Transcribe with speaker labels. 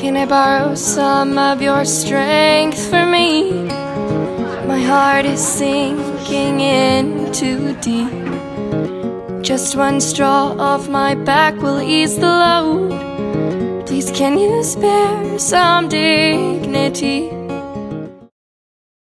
Speaker 1: Can I borrow some of your strength for me? My heart is sinking in too deep. Just one straw off my back will ease the load. Please, can you spare some dignity?